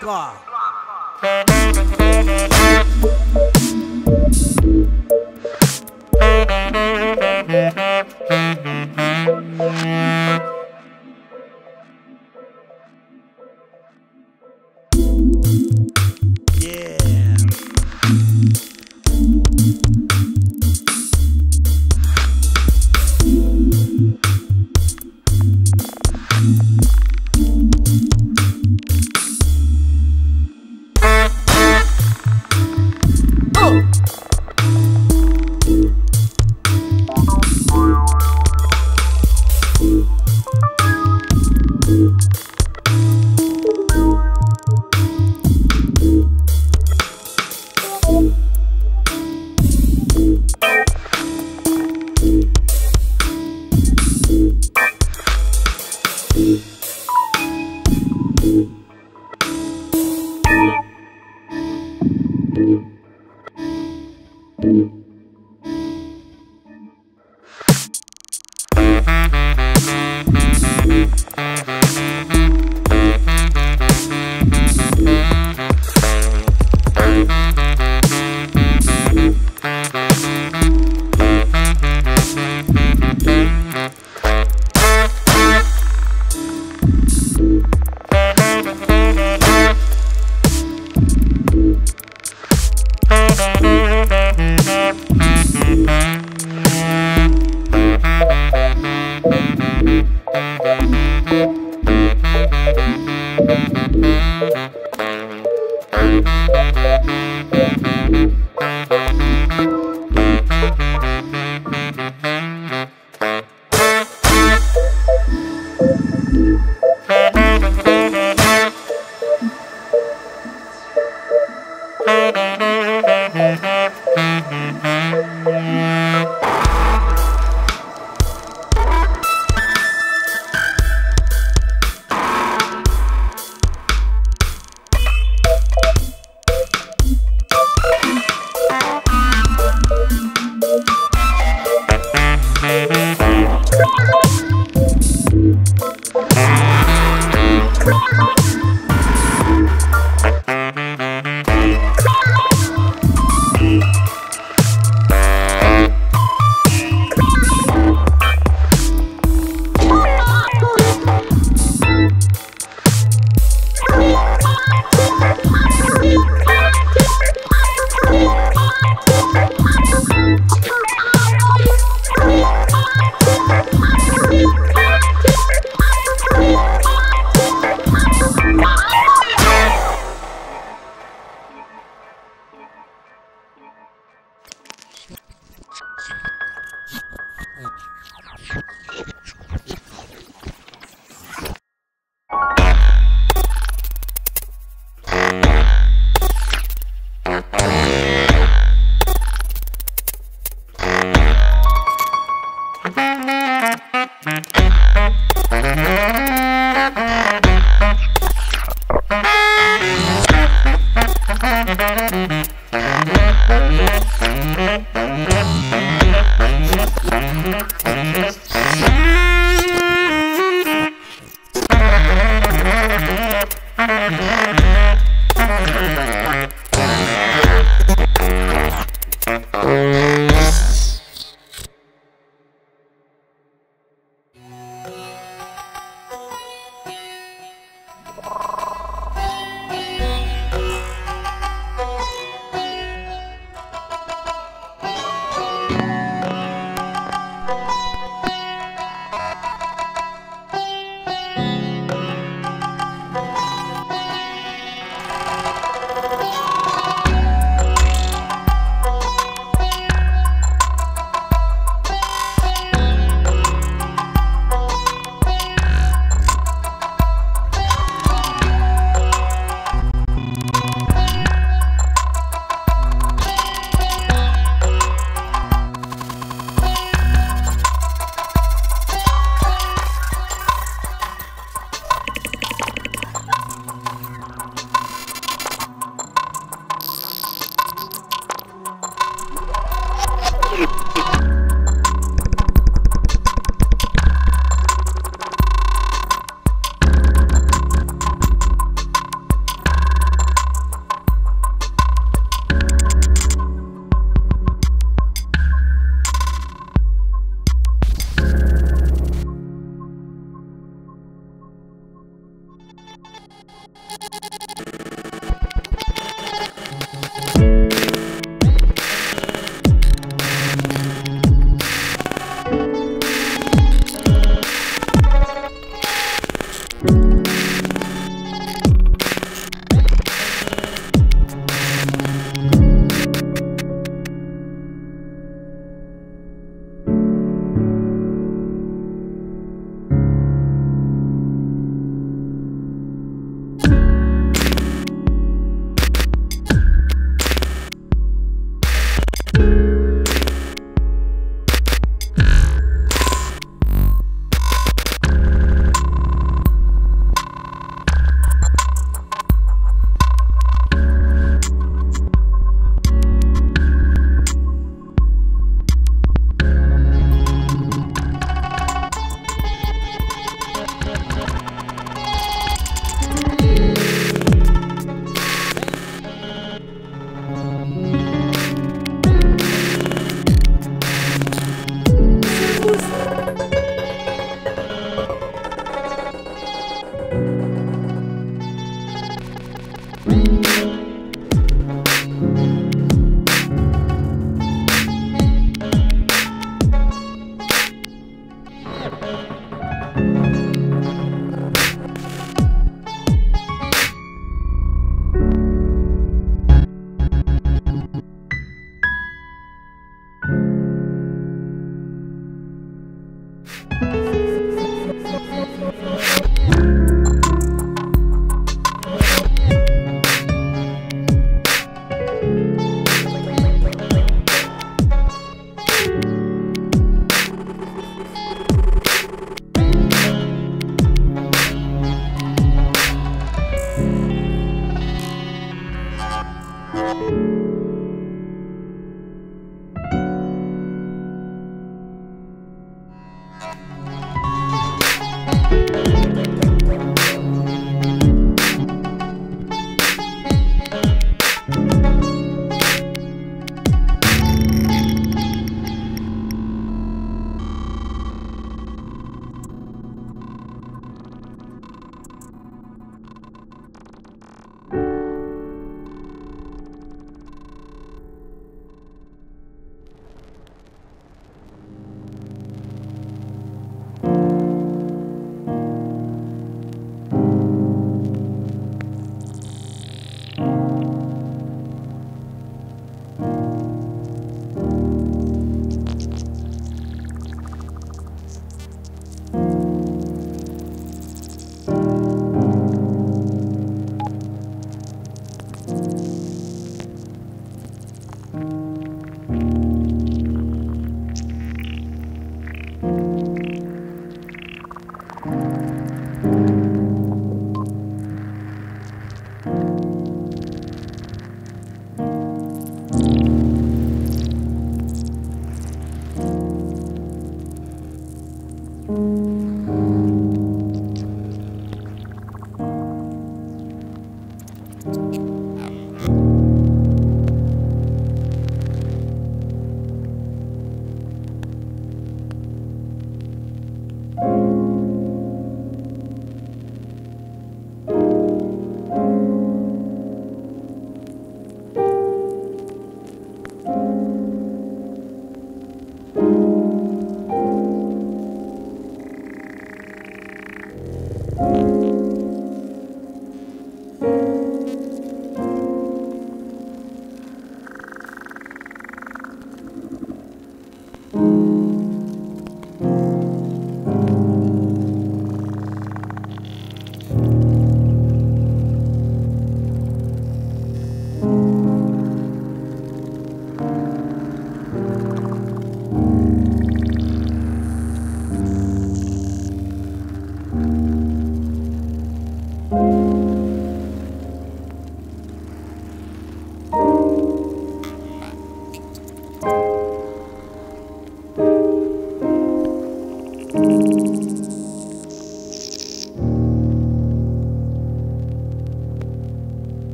God.